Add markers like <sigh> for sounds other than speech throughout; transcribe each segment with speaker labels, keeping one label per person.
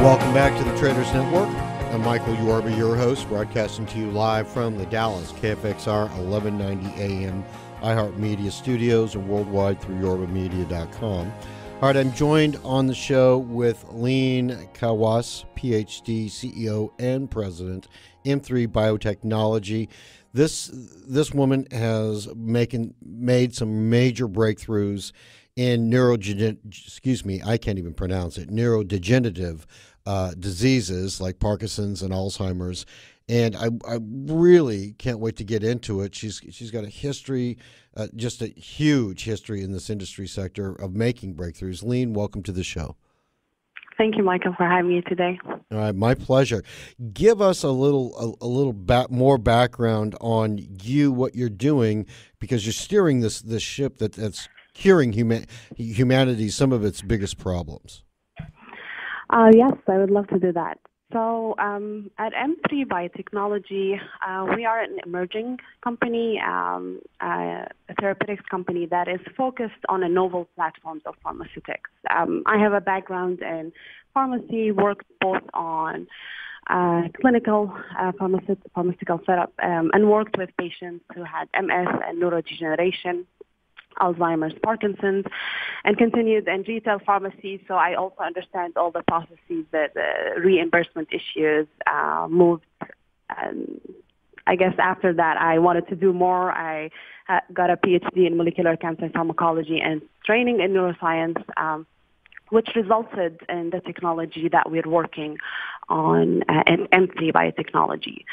Speaker 1: Welcome back to the Traders Network. I'm Michael Yorba, your host, broadcasting to you live from the Dallas KFXR 1190 AM iHeartMedia studios and worldwide through yorbamedia.com. All right, I'm joined on the show with Leen Kawas, PhD, CEO, and President, M3 Biotechnology. This this woman has making made some major breakthroughs in neurogen excuse me, I can't even pronounce it neurodegenerative uh, diseases like Parkinson's and Alzheimer's. And I, I really can't wait to get into it. She's she's got a history, uh, just a huge history in this industry sector of making breakthroughs. Leen, welcome to the show.
Speaker 2: Thank you, Michael, for having me today.
Speaker 1: All right, my pleasure. Give us a little a, a little ba- more background on you, what you're doing, because you're steering this this ship that, that's curing huma- humanity some of its biggest problems.
Speaker 2: Uh, yes, I would love to do that. So um, at M3 Biotechnology, uh, we are an emerging company, um, uh, a therapeutics company that is focused on a novel platforms of pharmaceutics. Um, I have a background in pharmacy, worked both on uh, clinical uh, pharmaceutical setup um, and worked with patients who had MS and neurodegeneration. Alzheimer's, Parkinson's, and continued in retail pharmacy. So I also understand all the processes, the, the reimbursement issues, uh, moved. And I guess after that, I wanted to do more. I uh, got a PhD in molecular cancer pharmacology and training in neuroscience. Um, which resulted in the technology that we're working on uh, in M3 biotechnology.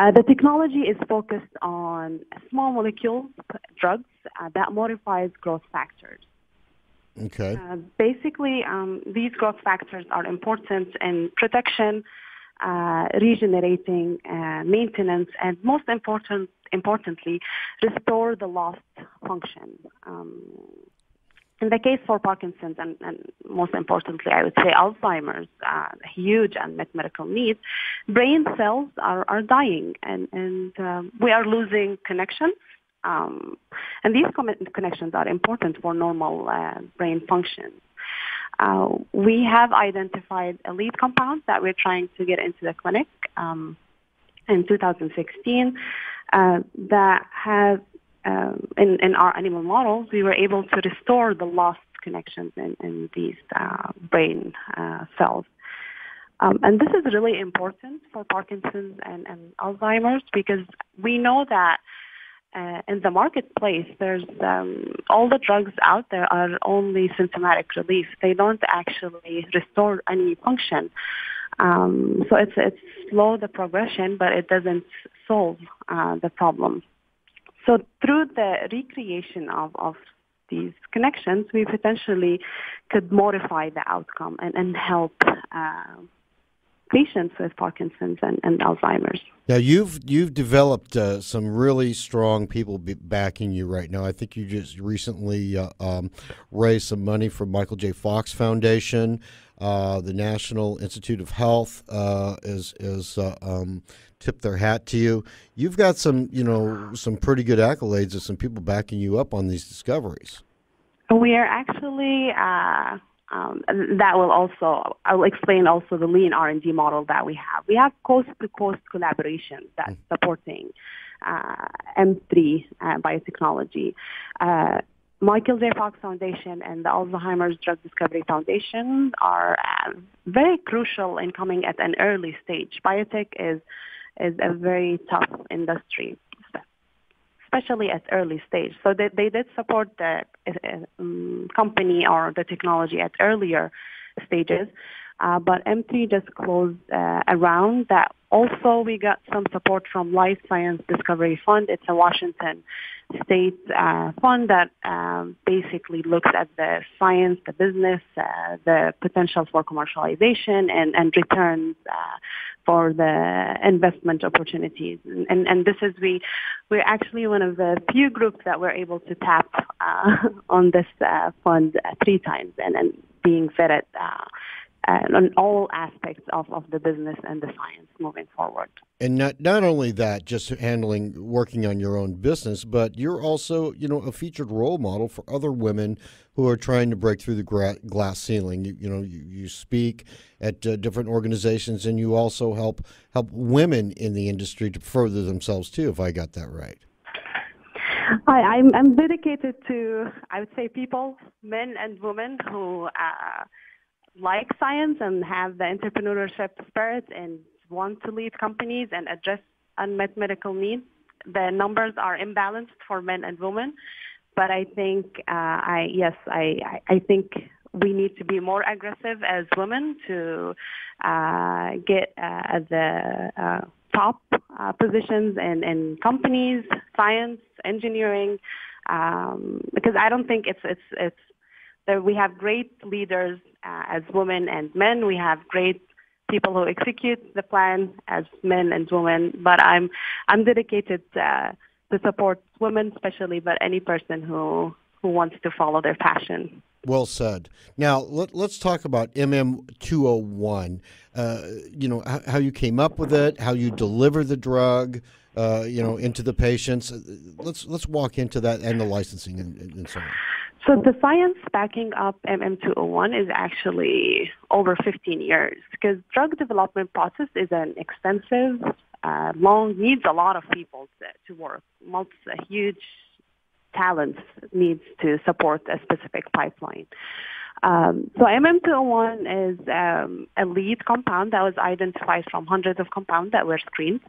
Speaker 2: Uh, the technology is focused on small molecule drugs uh, that modifies growth factors.
Speaker 1: Okay.
Speaker 2: Uh, basically, um, these growth factors are important in protection, uh, regenerating, uh, maintenance, and most important, importantly, restore the lost function. Um, in the case for Parkinson's and, and most importantly, I would say Alzheimer's, uh, huge unmet medical needs, brain cells are, are dying and, and um, we are losing connections. Um, and these connections are important for normal uh, brain functions. Uh, we have identified a lead compound that we're trying to get into the clinic um, in 2016 uh, that has um, in, in our animal models, we were able to restore the lost connections in, in these uh, brain uh, cells. Um, and this is really important for Parkinson's and, and Alzheimer's because we know that uh, in the marketplace, there's um, all the drugs out there are only symptomatic relief. They don't actually restore any function. Um, so it's it's slow the progression, but it doesn't solve uh, the problem. So through the recreation of, of these connections, we potentially could modify the outcome and, and help uh, patients with Parkinson's and, and, Alzheimer's.
Speaker 1: Now you've you've developed uh, some really strong people backing you right now. I think you just recently uh, um, raised some money from Michael J. Fox Foundation. Uh, the National Institute of Health uh, is is uh, um, tip their hat to you. You've got some, you know, some pretty good accolades of some people backing you up on these discoveries.
Speaker 2: We are actually. Uh, um, that will also, I will explain also the lean R&D model that we have. We have coast-to-coast collaboration that's mm. supporting uh, M3 uh, biotechnology. Uh, Michael J. Fox Foundation and the Alzheimer's Drug Discovery Foundation are uh, very crucial in coming at an early stage. Biotech is is a very tough industry, especially at early stage. So they, they did support the uh, um, company or the technology at earlier stages, uh, but M3 just closed uh, around that. Also, we got some support from Life Science Discovery Fund. It's a Washington state uh, fund that um, basically looks at the science, the business, uh, the potential for commercialization, and, and returns uh, for the investment opportunities. And, and, and, this is we we're actually one of the few groups that were able to tap <laughs> on this fund three times and, and being vetted on all aspects of, of the business and the science moving forward.
Speaker 1: And not not only that, just handling working on your own business, but you're also you know a featured role model for other women who are trying to break through the gra- glass ceiling. You, you know, you, you speak at uh, different organizations, and you also help help women in the industry to further themselves too. If I got that right.
Speaker 2: I, I'm, I'm dedicated to, I would say, people, men and women who uh, like science and have the entrepreneurship spirit and want to lead companies and address unmet medical needs. The numbers are imbalanced for men and women, but I think uh, I yes I I think we need to be more aggressive as women to uh, get uh, the uh, top uh, positions in, in companies, science, engineering, um, because I don't think it's it's it's We have great leaders uh, as women and men. We have great people who execute the plan as men and women. But I'm I'm dedicated uh, to support women, especially, but any person who who wants to follow their passion.
Speaker 1: Well said. Now let, us talk about MM201. Uh, you know how, how, you came up with it, how you deliver the drug, uh, you know, into the patients. Let's let's walk into that and the licensing and, and so on.
Speaker 2: So the science backing up MM201 is actually over 15 years because drug development process is an extensive, uh, long, needs a lot of people to, to work. Multi, huge talents needs to support a specific pipeline. Um, so MM201 is um, a lead compound that was identified from hundreds of compounds that were screened.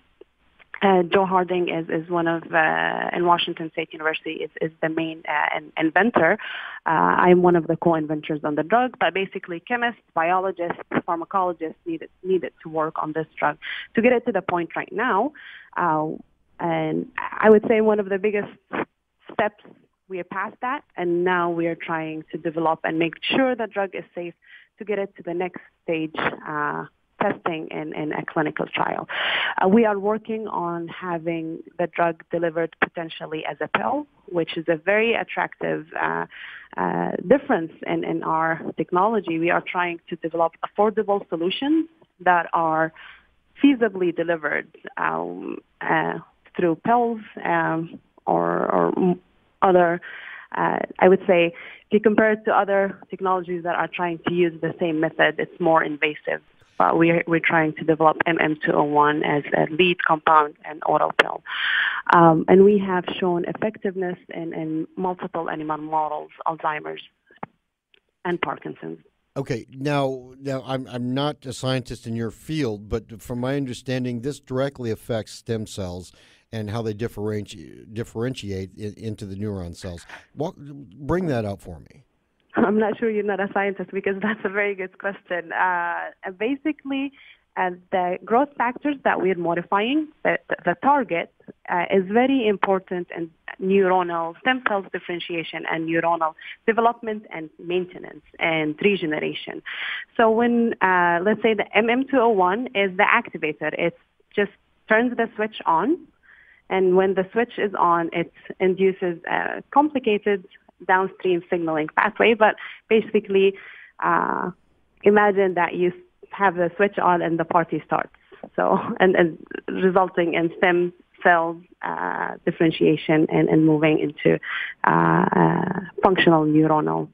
Speaker 2: Uh, Joe Harding is, is one of, uh, in Washington State University, is, is the main uh, inventor. Uh, I'm one of the co-inventors on the drug, but basically chemists, biologists, pharmacologists needed, needed to work on this drug to get it to the point right now. Uh, and I would say one of the biggest steps we are past that, and now we are trying to develop and make sure the drug is safe to get it to the next stage uh, testing in, in a clinical trial. Uh, we are working on having the drug delivered potentially as a pill, which is a very attractive uh, uh, difference in, in our technology. We are trying to develop affordable solutions that are feasibly delivered um, uh, through pills um, or, or other uh, I would say if you compare it to other technologies that are trying to use the same method, it's more invasive but we're, we're trying to develop MM201 as a lead compound and oral pill. Um, and we have shown effectiveness in, in multiple animal models, Alzheimer's and Parkinson's.
Speaker 1: Okay, now now I'm I'm not a scientist in your field, but from my understanding, this directly affects stem cells and how they differentiate differentiate into the neuron cells. Walk, bring that out for me.
Speaker 2: I'm not sure you're not a scientist because that's a very good question. Uh, basically, uh, the growth factors that we're modifying, the, the target, uh, is very important in neuronal stem cells differentiation and neuronal development and maintenance and regeneration. So when, uh, let's say the MM201 is the activator, it just turns the switch on. And when the switch is on, it induces a complicated downstream signaling pathway. But basically, uh, imagine that you have the switch on and the party starts. So, and, and resulting in stem cell uh, differentiation and, and moving into uh, uh functional neuronal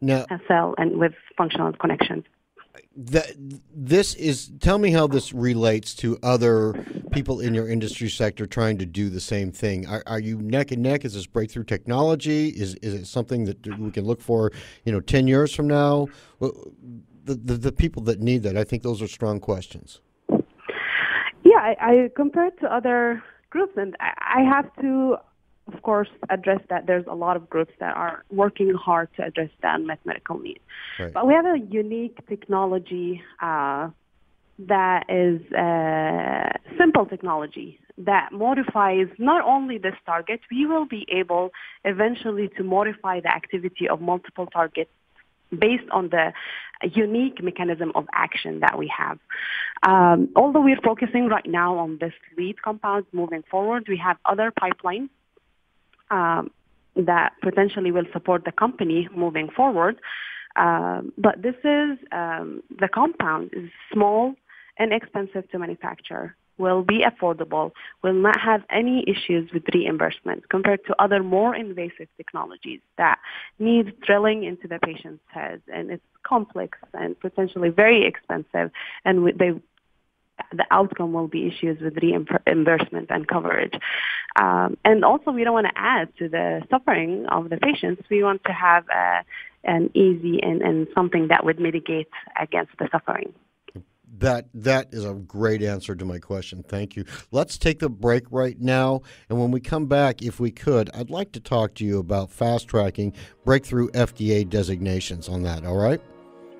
Speaker 2: now, cell and with functional connections
Speaker 1: that this is tell me how this relates to other people in your industry sector trying to do the same thing. Are, are you neck and neck? Is this breakthrough technology? Is is it something that we can look for you know 10 years from now? The, the, the people that need that i think those are strong questions.
Speaker 2: Yeah i, I compared to other groups and I, I have to of course, address that there's a lot of groups that are working hard to address that unmet medical need. Right. But we have a unique technology uh, that is a simple technology that modifies not only this target, we will be able eventually to modify the activity of multiple targets based on the unique mechanism of action that we have. Um, although we're focusing right now on this lead compound moving forward, we have other pipelines um, that potentially will support the company moving forward. Um, but this is um, the compound is small and expensive to manufacture will be affordable, will not have any issues with reimbursement compared to other more invasive technologies that need drilling into the patient's head. And it's complex and potentially very expensive, and they the outcome will be issues with reimbursement and coverage. Um, and also, we don't want to add to the suffering of the patients. We want to have a, an easy and, and something that would mitigate against the suffering.
Speaker 1: That that is a great answer to my question. Thank you. Let's take the break right now, and when we come back, if we could, I'd like to talk to you about fast tracking breakthrough FDA designations on that. All right?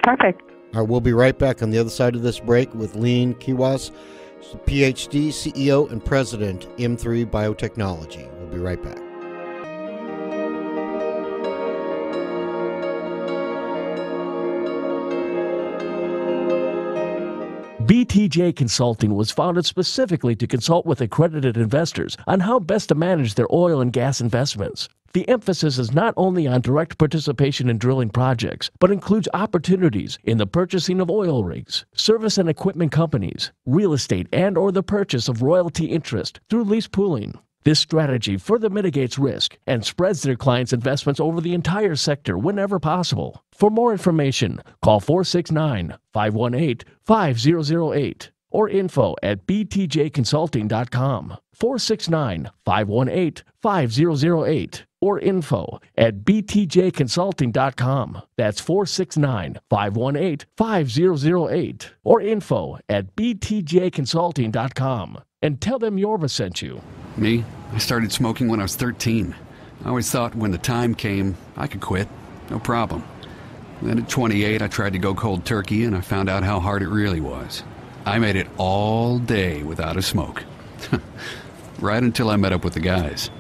Speaker 2: Perfect.
Speaker 1: We'll be right back on the other side of this break with Leen Kawas, PhD, CEO, and President, M3 Biotechnology. We'll be right back.
Speaker 3: BTJ Consulting was founded specifically to consult with accredited investors on how best to manage their oil and gas investments. The emphasis is not only on direct participation in drilling projects, but includes opportunities in the purchasing of oil rigs, service and equipment companies, real estate and or the purchase of royalty interest through lease pooling. This strategy further mitigates risk and spreads their clients' investments over the entire sector whenever possible. For more information, call 469 518 5008 or info at btjconsulting.com. 469 518 5008 or info at btjconsulting.com. That's 469 518 5008 or info at btjconsulting.com. And tell them Yorba sent you.
Speaker 4: Me? I started smoking when I was 13. I always thought when the time came, I could quit. No problem. Then at 28, I tried to go cold turkey and I found out how hard it really was. I made it all day without a smoke. <laughs> right until I met up with the guys.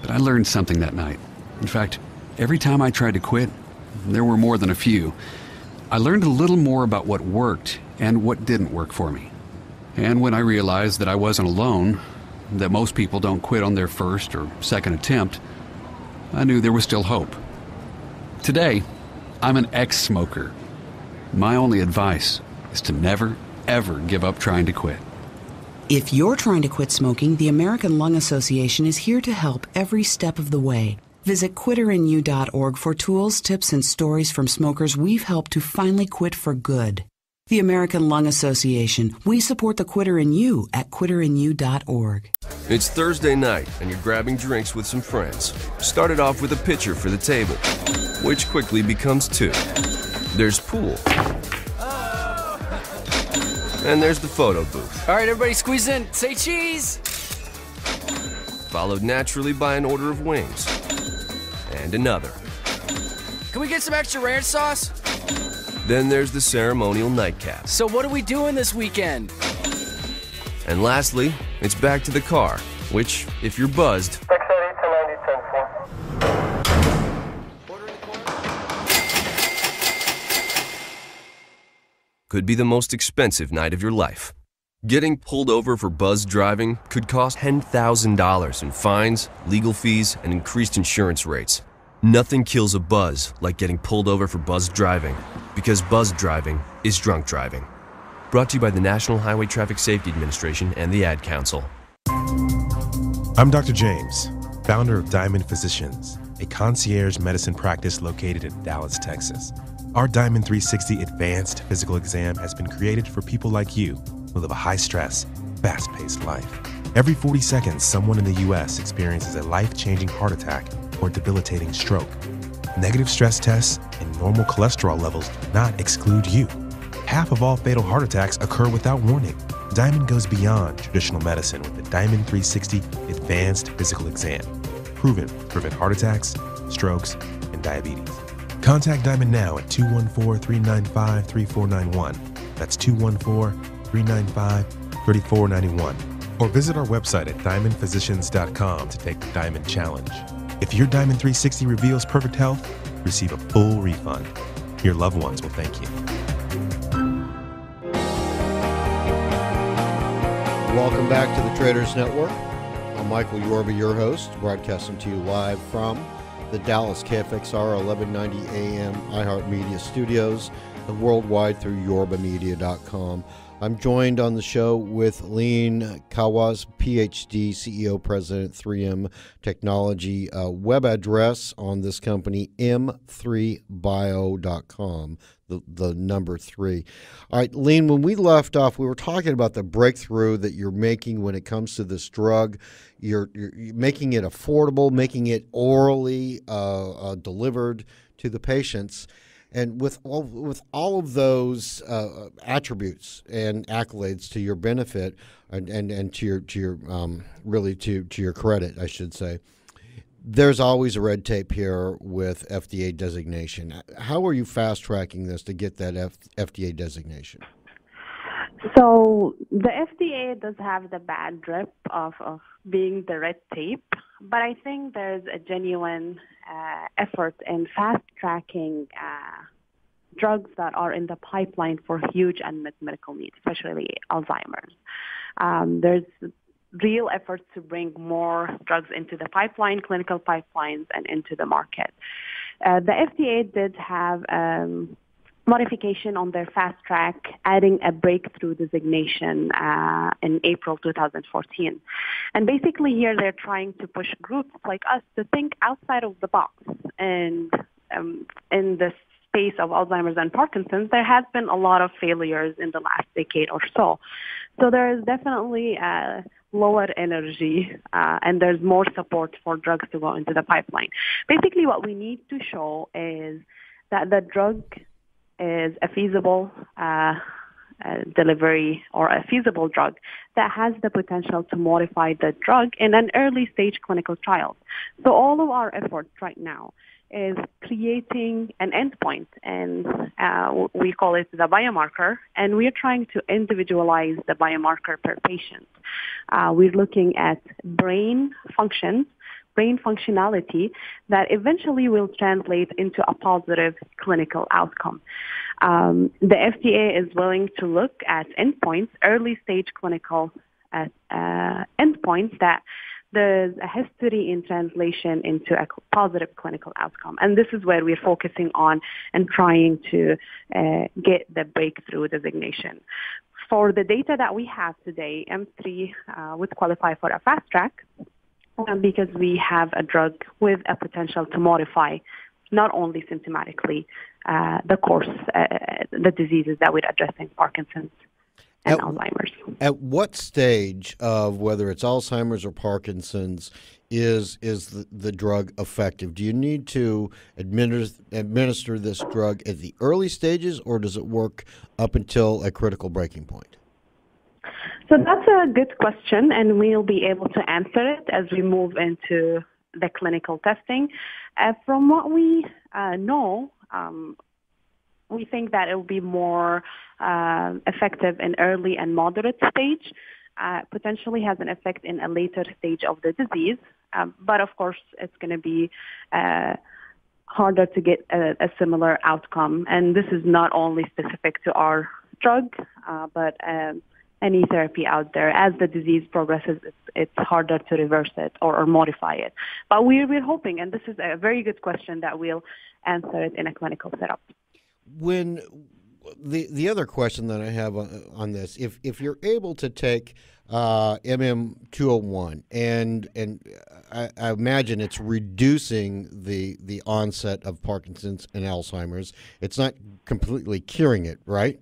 Speaker 4: But I learned something that night. In fact, every time I tried to quit, there were more than a few, I learned a little more about what worked and what didn't work for me. And when I realized that I wasn't alone, that most people don't quit on their first or second attempt, I knew there was still hope. Today, I'm an ex smoker. My only advice is to never, ever give up trying to quit.
Speaker 5: If you're trying to quit smoking, the American Lung Association is here to help every step of the way. Visit quitterinU.org for tools, tips, and stories from smokers we've helped to finally quit for good. The American Lung Association. We support the quitter in you at quitterinU.org.
Speaker 6: It's Thursday night, and you're grabbing drinks with some friends. Started off with a pitcher for the table, which quickly becomes two. There's pool. And there's the photo booth.
Speaker 7: All right, everybody squeeze in. Say cheese.
Speaker 6: Followed naturally by an order of wings. And another.
Speaker 7: Can we get some extra ranch sauce?
Speaker 6: Then there's the ceremonial nightcap.
Speaker 7: So, what are we doing this weekend?
Speaker 6: And lastly, it's back to the car, which, if you're buzzed, could be the most expensive night of your life. Getting pulled over for buzz driving could cost $10,000 in fines, legal fees, and increased insurance rates. Nothing kills a buzz like getting pulled over for buzz driving, because buzz driving is drunk driving. Brought to you by the National Highway Traffic Safety Administration and the Ad Council.
Speaker 8: I'm Dr. James, founder of Diamond Physicians, a concierge medicine practice located in Dallas, Texas. Our Diamond 360 Advanced Physical Exam has been created for people like you who live a high stress, fast paced life. Every 40 seconds, someone in the U.S. experiences a life changing heart attack or debilitating stroke. Negative stress tests and normal cholesterol levels do not exclude you. Half of all fatal heart attacks occur without warning. Diamond goes beyond traditional medicine with the Diamond 360 Advanced Physical Exam, proven to prevent heart attacks, strokes, and diabetes. Contact Diamond now at 214 395 3491. That's 214 395 3491. Or visit our website at diamondphysicians.com to take the Diamond Challenge. If your Diamond 360 reveals perfect health, receive a full refund. Your loved ones will thank you.
Speaker 1: Welcome back to the Traders Network. I'm Michael Yorba, your host, broadcasting to you live from the Dallas KFXR 1190 AM iHeartMedia studios and worldwide through yorbamedia.com. I'm joined on the show with Leen Kawas, PhD, CEO, President, 3M Technology. Uh, web address on this company, m3bio.com, the, the number three. All right, Leen, when we left off, we were talking about the breakthrough that you're making when it comes to this drug. You're, you're making it affordable, making it orally uh, uh, delivered to the patients. And with all, with all of those uh, attributes and accolades to your benefit and, and, and to your to your um, really to, to your credit, I should say, there's always a red tape here with FDA designation. How are you fast tracking this to get that F- FDA designation?
Speaker 2: So the FDA does have the bad drip of, of being the red tape, but I think there's a genuine uh, effort in fast tracking uh, drugs that are in the pipeline for huge unmet medical needs, especially Alzheimer's. Um, there's real efforts to bring more drugs into the pipeline, clinical pipelines, and into the market. Uh, the FDA did have um, modification on their fast track, adding a breakthrough designation uh, in April 2014. And basically, here they're trying to push groups like us to think outside of the box. And um, in the space of Alzheimer's and Parkinson's, there has been a lot of failures in the last decade or so. So there is definitely a lower energy uh, and there's more support for drugs to go into the pipeline. Basically, what we need to show is that the drug is a feasible uh, uh, delivery or a feasible drug that has the potential to modify the drug in an early stage clinical trial. So all of our efforts right now is creating an endpoint, and uh, we call it the biomarker, and we're trying to individualize the biomarker per patient. Uh, we're looking at brain function, brain functionality that eventually will translate into a positive clinical outcome. Um, the FDA is willing to look at endpoints, early stage clinical uh, uh endpoints that there's a history in translation into a positive clinical outcome. And this is where we're focusing on and trying to uh, get the breakthrough designation. For the data that we have today, M3 uh, would qualify for a fast track because we have a drug with a potential to modify not only symptomatically uh, the course, uh, the diseases that we're addressing, Parkinson's and at, Alzheimer's.
Speaker 1: At what stage of whether it's Alzheimer's or Parkinson's is is the, the drug effective? Do you need to administer administer this drug at the early stages, or does it work up until a critical breaking point?
Speaker 2: So that's a good question, and we'll be able to answer it as we move into the clinical testing. Uh, from what we uh, know, um, we think that it will be more uh, effective in early and moderate stage. Uh, potentially has an effect in a later stage of the disease, um, but of course it's going to be uh, harder to get a, a, similar outcome. And this is not only specific to our drug, but um, any therapy out there. As the disease progresses, it's, it's harder to reverse it or, or modify it. But we're, we're hoping, and this is a very good question that we'll answer it in a clinical setup
Speaker 1: when the the other question that I have on, on this, if if you're able to take uh, MM201 and and I, I, imagine it's reducing the the onset of Parkinson's and Alzheimer's. It's not completely curing it, right?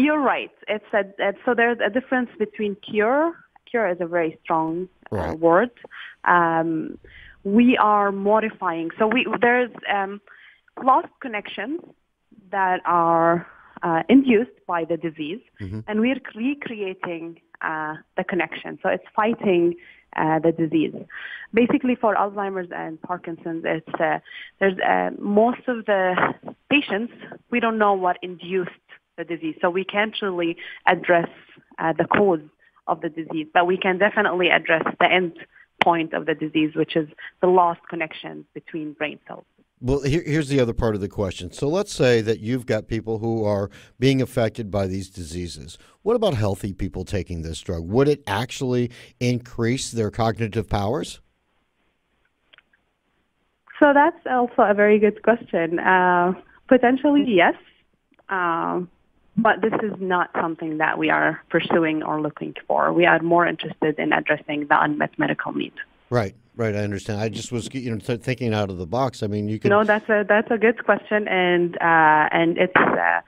Speaker 2: You're right. It's a, it's, so there's a difference between cure. Cure is a very strong uh, right. word. Um, we are modifying. So we there's um, lost connections that are uh, induced by the disease, mm-hmm. and we're recreating uh, the connection. So it's fighting uh, the disease. Basically, for Alzheimer's and Parkinson's, it's uh, there's uh, most of the patients we don't know what induced the disease, so we can't really address uh, the cause of the disease, but we can definitely address the end point of the disease, which is the lost connections between brain cells.
Speaker 1: Well, here, here's the other part of the question. So let's say that you've got people who are being affected by these diseases. What about healthy people taking this drug? Would it actually increase their cognitive powers?
Speaker 2: So that's also a very good question. Uh, potentially, yes. Um, but this is not something that we are pursuing or looking for. We are more interested in addressing the unmet medical need.
Speaker 1: Right, right. I understand. I just was, you know, thinking out of the box. I mean, you can.
Speaker 2: No, that's a that's a good question, and uh, and it's uh,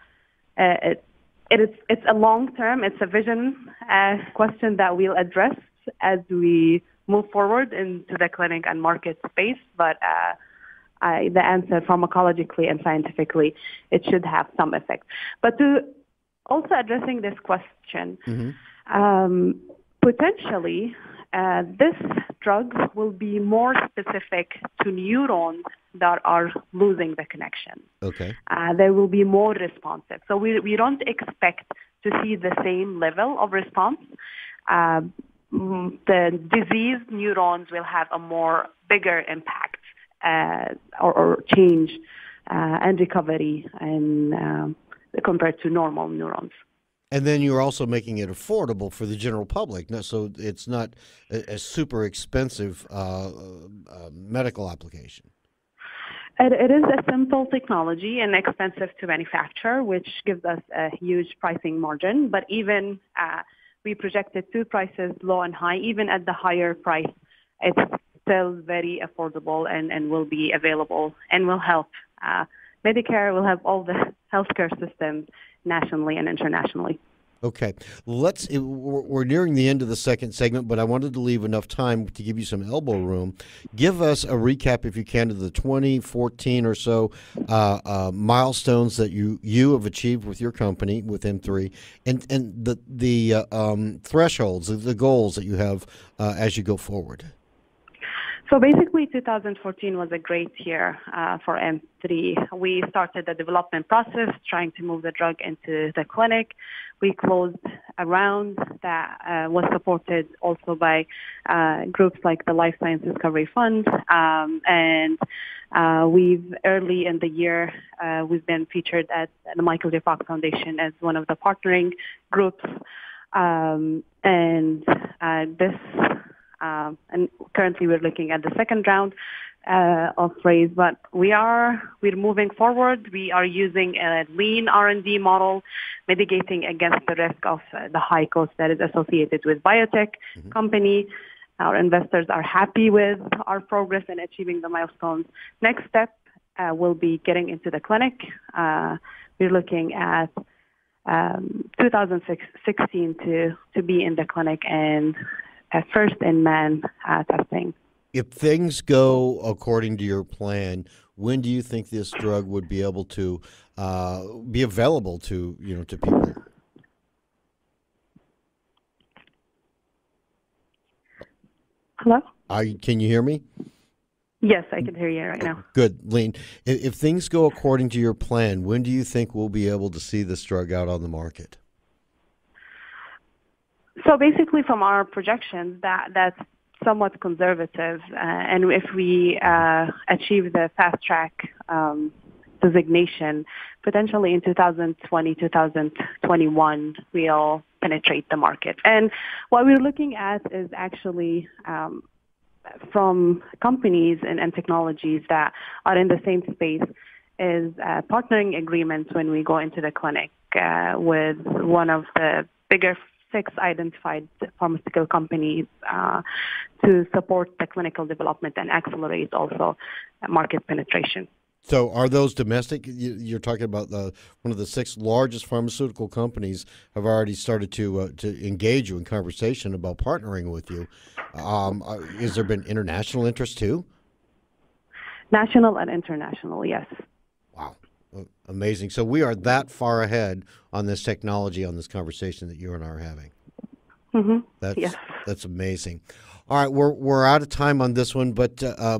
Speaker 2: uh, it, it is it's a long term. It's a vision uh, question that we'll address as we move forward into the clinic and market space. But uh, I, the answer pharmacologically and scientifically, it should have some effect. But to also addressing this question, mm-hmm. um, potentially uh, this drug will be more specific to neurons that are losing the connection.
Speaker 1: Okay.
Speaker 2: Uh, they will be more responsive. So we, we don't expect to see the same level of response. Uh, the diseased neurons will have a more bigger impact uh, or, or, change uh, and recovery and um, compared to normal neurons.
Speaker 1: And then you're also making it affordable for the general public, so it's not a, a super expensive uh, uh, medical application.
Speaker 2: It, it is a simple technology and expensive to manufacture, which gives us a huge pricing margin. But even uh, we projected two prices, low and high. Even at the higher price, it's still very affordable and, and will be available and will help. Uh, Medicare will help all the <laughs> healthcare systems nationally and internationally.
Speaker 1: Okay, let's. We're nearing the end of the second segment, but I wanted to leave enough time to give you some elbow room. Give us a recap, if you can, of the 2014 or so uh, uh, milestones that you you have achieved with your company with M3, and and the the uh, um, thresholds, the goals that you have uh, as you go forward.
Speaker 2: So basically, 2014 was a great year uh, for M3. We started the development process, trying to move the drug into the clinic. We closed a round that uh, was supported also by uh, groups like the Life Science Discovery Fund, um, and uh, we've early in the year uh, we've been featured at the Michael J. Fox Foundation as one of the partnering groups, um, and uh, this um, and currently we're looking at the second round uh, of raise, but we are we're moving forward. We are using a lean R&D model, mitigating against the risk of uh, the high cost that is associated with biotech mm-hmm. company. Our investors are happy with our progress in achieving the milestones. Next step uh, will be getting into the clinic. Uh, we're looking at um, 2016 to to be in the clinic and first in men uh, testing.
Speaker 1: If things go according to your plan, when do you think this drug would be able to uh, be available to you know to people?
Speaker 2: Hello.
Speaker 1: Are can you hear me?
Speaker 2: Yes, I can hear you right now.
Speaker 1: Good, Leen. If, if things go according to your plan, when do you think we'll be able to see this drug out on the market?
Speaker 2: So basically, from our projections, that that's somewhat conservative, uh, and if we uh, achieve the fast track um, designation, potentially in 2020, 2021, we'll penetrate the market. And what we're looking at is actually um, from companies and, and, technologies that are in the same space is uh, partnering agreements when we go into the clinic uh, with one of the bigger six identified pharmaceutical companies uh, to support the clinical development and accelerate also market penetration.
Speaker 1: So, are those domestic? You're talking about the one of the six largest pharmaceutical companies have already started to uh, to engage you in conversation about partnering with you. Um, uh, has there been international interest too?
Speaker 2: National and international, yes.
Speaker 1: Amazing. So we are that far ahead on this technology, on this conversation that you and I are having.
Speaker 2: Mm-hmm.
Speaker 1: That's
Speaker 2: yes.
Speaker 1: that's amazing. All right, we're we're out of time on this one, but uh,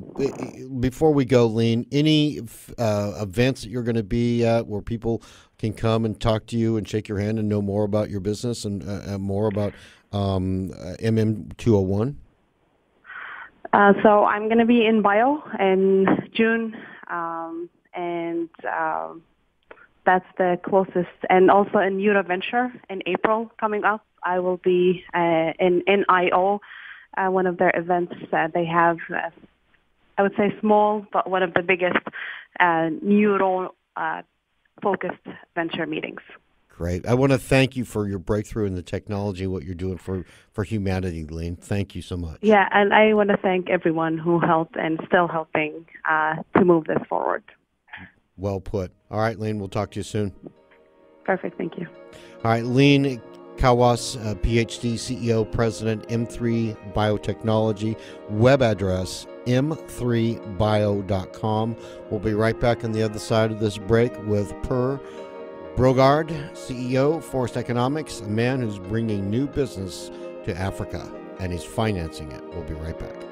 Speaker 1: before we go, Leen, any uh, events that you're going to be at where people can come and talk to you and shake your hand and know more about your business and, uh, and more about um, MM201?
Speaker 2: Uh, so I'm going to be in Bio in June. Um, and um, that's the closest. And also in Euroventure in April coming up, I will be uh, in NIO, uh, one of their events. Uh, they have uh, I would say small, but one of the biggest uh, neuro uh, focused venture meetings.
Speaker 1: Great. I want to thank you for your breakthrough in the technology, what you're doing for, for humanity, Lynn. Thank you so much.
Speaker 2: Yeah, and I want to thank everyone who helped and still helping uh, to move this forward.
Speaker 1: Well put. All right, Lynn, we'll talk to you soon.
Speaker 2: Perfect. Thank you.
Speaker 1: All right, Lynn Kawas, uh, PhD, CEO, President, M3 Biotechnology, web address m3bio.com. We'll be right back on the other side of this break with Per Brogard, CEO, Forest Economics, a man who's bringing new business to Africa and he's financing it. We'll be right back.